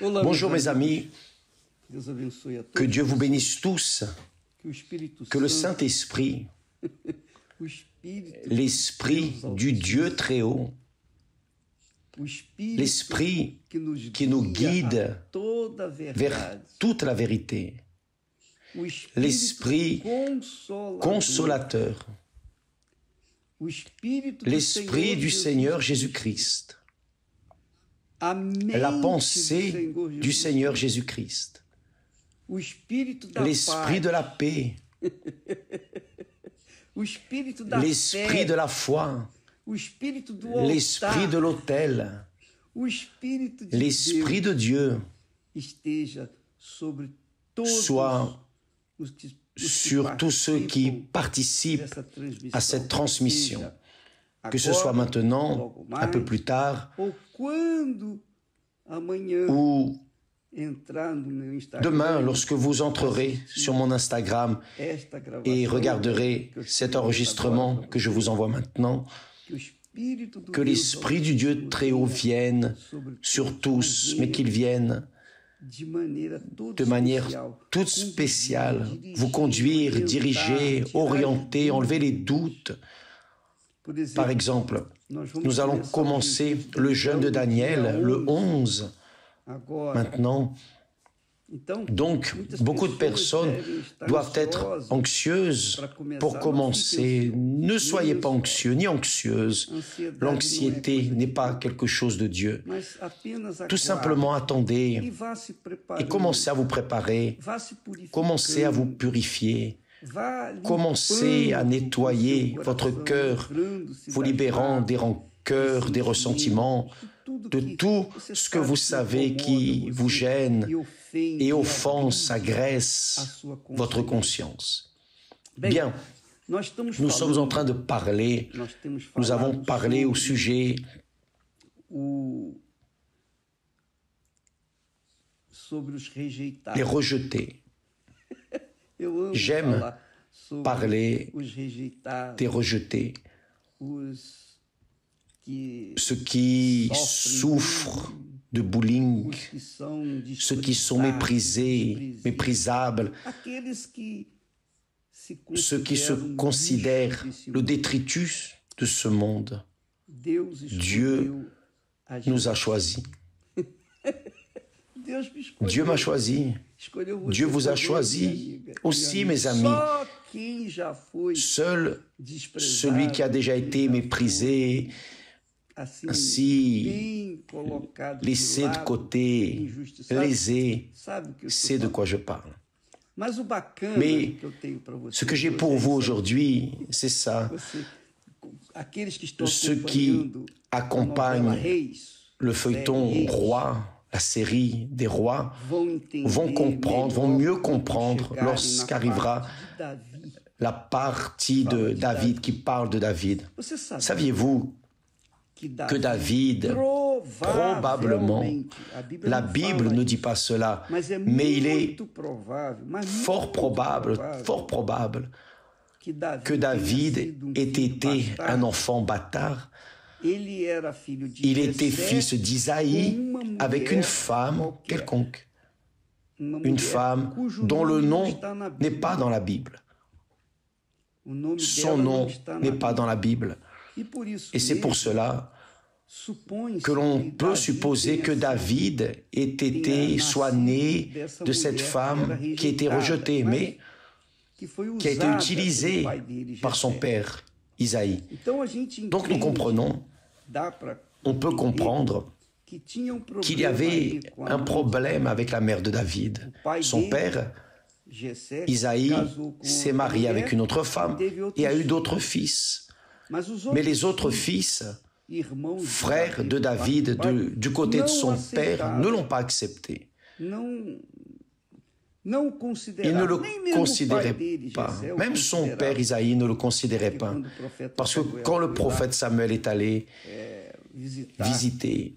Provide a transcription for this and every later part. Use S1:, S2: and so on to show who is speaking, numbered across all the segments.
S1: Bonjour mes amis, que Dieu vous bénisse tous,
S2: Que
S1: le Saint-Esprit, l'Esprit du Dieu très haut, l'Esprit qui nous guide vers toute la vérité, l'Esprit consolateur, l'Esprit du Seigneur. Jésus-Christ, la pensée du Seigneur Jésus-Christ, l'Esprit de la paix, l'Esprit de la foi, l'Esprit de l'autel, l'Esprit de Dieu. soit sur tous ceux qui participent à cette transmission, que ce soit maintenant, un peu plus tard,
S2: ou
S1: demain lorsque vous entrerez sur mon Instagram et regarderez cet enregistrement que je vous envoie maintenant,
S2: que
S1: l'Esprit du Dieu très haut vienne sur tous, mais qu'il vienne
S2: de
S1: manière toute spéciale, vous conduire, diriger, orienter, enlever les doutes. Par exemple, nous allons commencer le jeûne de Daniel le 11
S2: Agora,
S1: maintenant. Donc, beaucoup de personnes doivent être anxieuses pour commencer. Ne soyez pas anxieux ni anxieuses.
S2: Ansiedade
S1: L'anxiété n'est pas quelque chose de Dieu. Tout simplement attendez
S2: e
S1: et commencez à vous préparer, commencez à vous purifier, commencez à nettoyer votre cœur, vous libérant des rancœurs, des ressentiments, de tout ce que vous savez qui vous gêne et offense, agresse votre conscience.
S2: Bem,
S1: Bien, nous sommes en train de parler, nous avons parlé au sujet des rejetés, J'aime parler des rejetés, ceux qui souffrent de bullying, ceux qui sont méprisés, méprisables, ceux qui se considèrent le détritus de ce monde, Dieu nous a choisis. Dieu m'a choisi. Dieu vous a choisi. Aussi, mes amis. Seul celui qui a déjà été méprisé, ainsi laissé de côté, lésé, c'est de quoi je parle. Mais Ce que j'ai pour vous aujourd'hui, c'est ça. Ceux qui accompagnent Le feuilleton roi, la série des rois, vont comprendre, vont mieux comprendre lorsqu'arrivera la partie de David qui parle de David. Saviez-vous
S2: que Davi,
S1: que David, probablement, la Bible ne dit pas cela, mais il est fort probable, fort probable
S2: que
S1: David
S2: um
S1: ait été un enfant bâtard. Il était fils d'Isaïe avec une femme quelconque, une femme dont le nom n'est pas dans la Bible. Son nom n'est pas dans la Bible. Et c'est pour cela que l'on peut supposer que David ait été, soit né de cette femme qui a été
S2: rejeitada,
S1: rejetée, mais qui a été utilisée par son père Isaïe. Donc nous comprenons, on peut comprendre
S2: um
S1: qu'il y avait un problème avec la mère de David. Son père, Isaïe, s'est marié avec une autre femme
S2: outros
S1: et a eu d'autres fils. Mais les autres fils, frères de David, de- du côté de son père, ne l'ont pas accepté. Il ne le considérait pas. Même son père Isaïe ne le considérait pas. Parce que quand le prophète Samuel est allé visiter,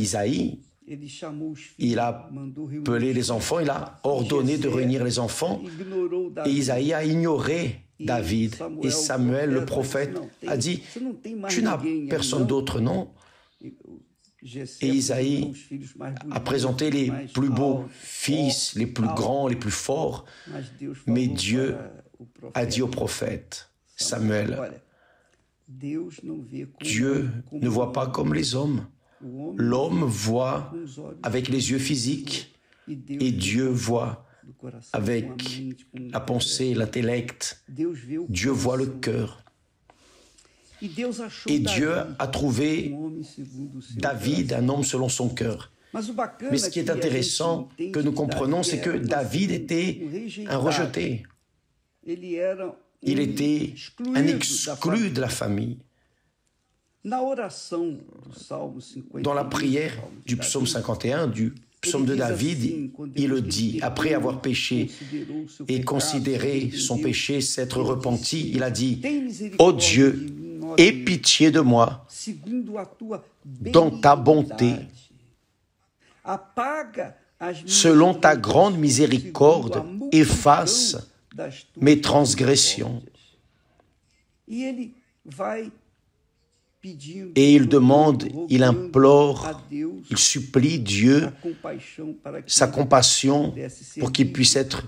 S1: Isaïe, il a appelé les enfants, il a ordonné de réunir les enfants, et. Isaïe a ignoré
S2: E
S1: David. Et Samuel, le prophète,
S2: disse, "Não, tem-
S1: a dit, tu n'as personne
S2: não?"
S1: d'autre, non? Et Isaïe a présenté les plus beaux fils, les plus grands, les plus forts, mais Dieu a dit au prophète Samuel, Dieu ne voit pas comme les hommes. L'homme voit avec les yeux physiques et Dieu voit avec la pensée, l'intellect. Dieu voit le cœur.
S2: E
S1: Et Dieu a trouvé
S2: um seu
S1: David, un homme selon son cœur. Mais ce qui est intéressant, que nous comprenons, c'est que
S2: um-
S1: David
S2: um
S1: était un rejeté.
S2: Era
S1: Il
S2: um
S1: était un exclu de la famille.
S2: 50,
S1: Dans la prière du psaume 51, du psaume de David, il le dit, après avoir péché et considéré son péché, s'être repenti, il a dit, Ô Dieu, aie pitié de moi dans ta bonté. Selon ta grande miséricorde, efface mes transgressions. Et il demande, il implore, il supplie Dieu sa compassion pour qu'il puisse être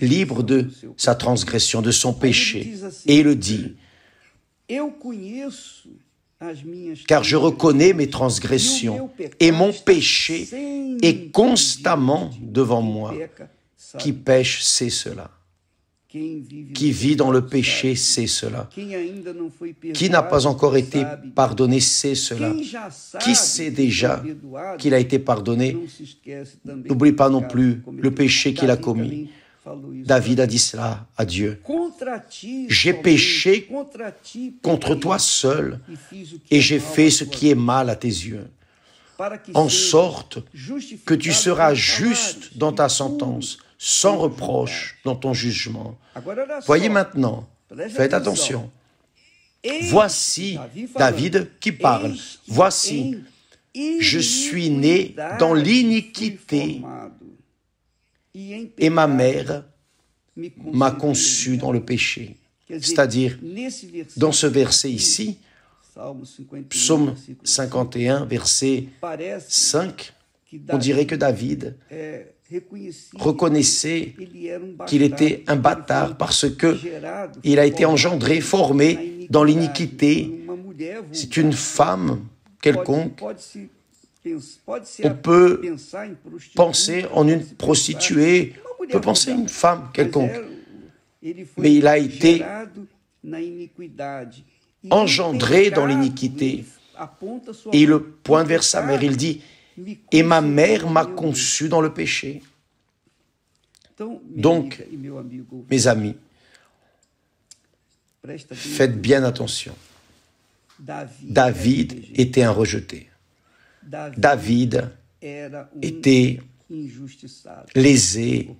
S1: libre de sa transgression, de son péché. Et il le dit, car je reconnais mes transgressions et mon péché est constamment devant moi. Qui pêche, c'est cela. Qui vit dans le péché, c'est cela. Qui n'a pas encore été pardonné, c'est cela. Qui sait déjà qu'il a été pardonné, n'oublie pas non plus le péché qu'il a commis. David a dit cela à Dieu. J'ai péché contre toi seul et j'ai fait ce qui est mal à tes yeux, en sorte que tu seras juste dans ta sentence, sans reproche dans ton jugement. Voyez maintenant, faites attention. Voici David qui parle. Voici, je suis né dans l'iniquité et ma mère m'a conçu dans le péché. C'est-à-dire, dans ce verset ici, Psaume 51, verset 5, on dirait que David reconnaissait qu'il était un bâtard parce que il a été engendré, formé dans l'iniquité. C'est une femme quelconque. On peut penser en une prostituée, on peut penser à une femme quelconque. Mais il a été engendré dans l'iniquité. Et il le pointe vers sa mère, il dit, et ma mère m'a conçu dans le péché. Donc, mes amis, faites bien attention. David était un rejeté. David était lésé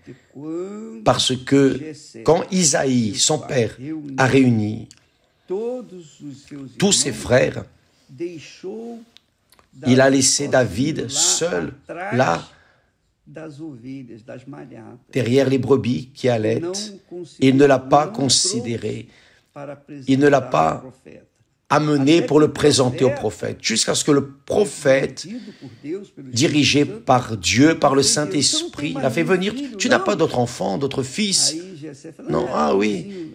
S1: parce que quand Isaïe, son père, a réuni tous ses frères, il a laissé David seul là, derrière les brebis qui allaitent. Il ne l'a pas considéré. Il ne l'a pas amené pour le présenter au prophète, jusqu'à ce que le prophète, dirigé par Dieu, par le Saint-Esprit, l'a fait venir. Tu n'as pas d'autre enfant, d'autre fils? Non, ah oui.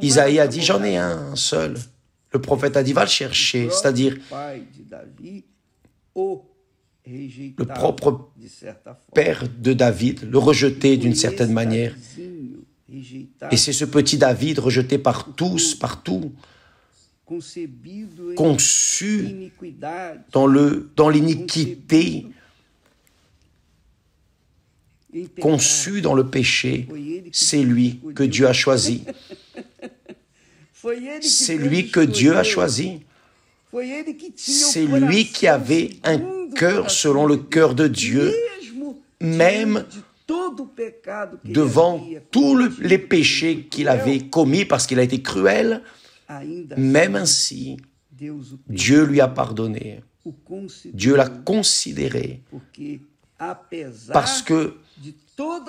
S1: Isaïe a dit, j'en ai un seul. Le prophète a dit, va le chercher, c'est-à-dire le propre père de David, le rejeté d'une certaine manière. Et c'est ce petit David rejeté par tous, partout, conçu dans le dans l'iniquité, conçu dans le péché, c'est lui que Dieu a choisi. C'est lui que Dieu a choisi. C'est lui qui avait un cœur selon le cœur de Dieu, même devant tous le, les péchés qu'il avait commis parce qu'il a été cruel, même ainsi, Dieu lui a pardonné. Dieu l'a considéré parce que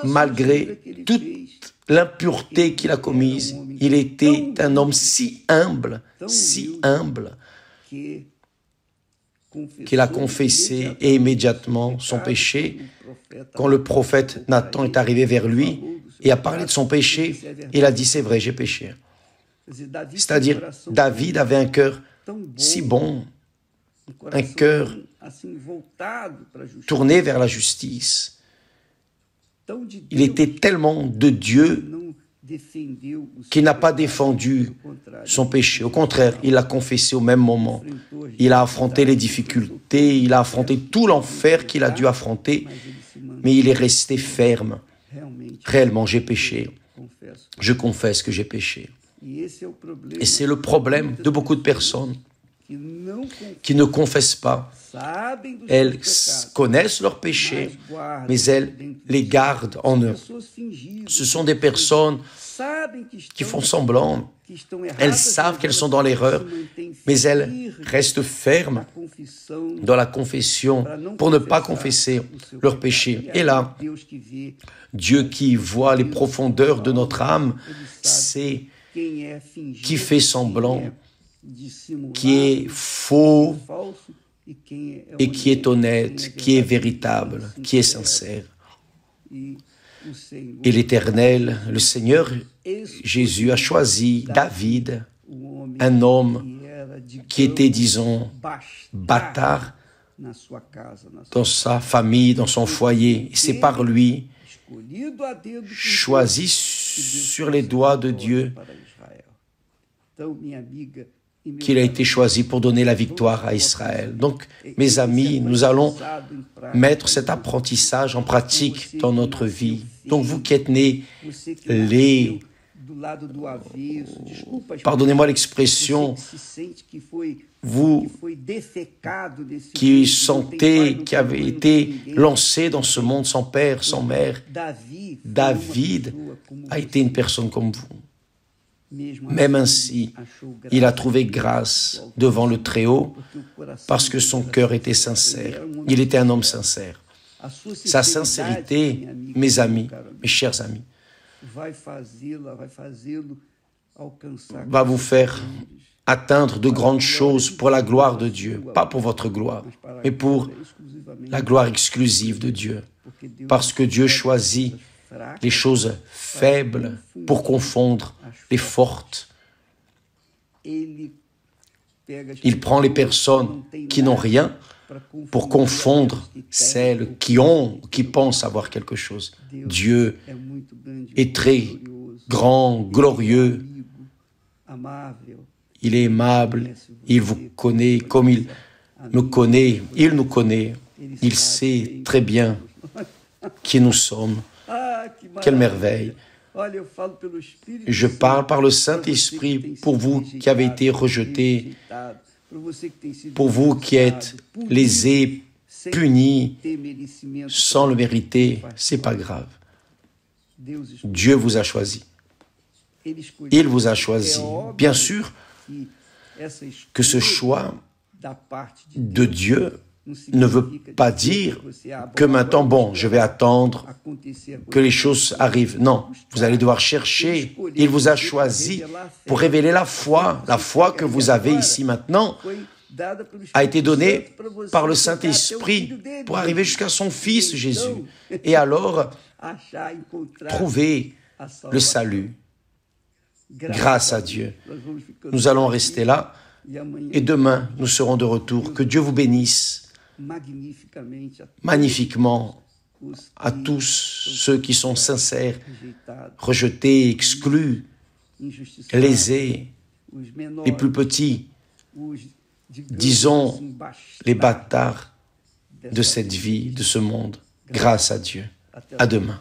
S1: malgré toute l'impureté qu'il a commise, il était un homme si humble, si humble, qu'il a confessé et immédiatement son péché. Quand le prophète Nathan est arrivé vers lui et a parlé de son péché, il a dit c'est vrai, j'ai péché. C'est-à-dire, David avait un cœur si bon, un cœur tourné vers la justice. Il était tellement de Dieu qu'il n'a pas défendu son péché. Au contraire, il l'a confessé au même moment. Il a affronté les difficultés, il a affronté tout l'enfer qu'il a dû affronter, mais il est resté ferme. Réellement, j'ai péché. Je confesse que j'ai péché. Et c'est le problème de beaucoup de personnes qui ne confessent pas. Elles connaissent leurs péchés, mais elles les gardent en eux. Ce sont des personnes qui font semblant. Elles savent qu'elles sont dans l'erreur, mais elles restent fermes dans la confession pour ne pas confesser leurs péchés. Et là, Dieu qui voit les profondeurs de notre âme, c'est qui fait semblant, qui est faux et qui est honnête, qui est véritable, qui est sincère. Et l'Éternel, le Seigneur Jésus a choisi David, un homme qui était, disons, bâtard dans sa famille, dans son foyer. C'est par lui, choisi sur les doigts de Dieu, qu'il a été choisi pour donner la victoire à Israël. Donc, mes amis, nous allons mettre cet apprentissage en pratique dans notre vie. Donc, vous qui êtes nés les... Pardonnez-moi l'expression, vous qui sentez, qui avez été lancé dans ce monde sans père, sans mère, David a été une personne comme vous. Même ainsi, il a trouvé grâce devant le Très-Haut parce que son cœur était sincère. Il était un homme sincère. Sa sincérité, mes amis, mes chers amis, va vous faire atteindre de grandes choses pour la gloire de Dieu, pas pour votre gloire, mais pour la gloire exclusive de Dieu, parce que Dieu choisit les choses faibles pour confondre les fortes. Il prend les personnes qui n'ont rien pour confondre celles qui ont, qui pensent avoir quelque chose. Dieu est très grand, glorieux. Il est aimable, il vous connaît comme il me connaît, il nous connaît, il sait très bien qui nous sommes. Quelle merveille. Je parle par le Saint-Esprit pour vous qui avez été rejetés, pour vous qui êtes lésés, punis, sans le mériter. C'est pas grave. Dieu vous a choisi. Il vous a choisi. Bien sûr que ce choix de Dieu ne veut pas dire que maintenant, bon, je vais attendre que les choses arrivent. Non, vous allez devoir chercher. Il vous a choisi pour révéler la foi. La foi que vous avez ici maintenant a été donnée par le Saint-Esprit pour arriver jusqu'à son Fils Jésus. Et alors, trouver le salut grâce à Dieu. Nous allons rester là et demain, nous serons de retour. Que Dieu vous bénisse magnifiquement. À tous ceux qui sont sincères, rejetés, exclus, lésés, les plus petits, disons les bâtards de cette vie, de ce monde, grâce à Dieu. À demain.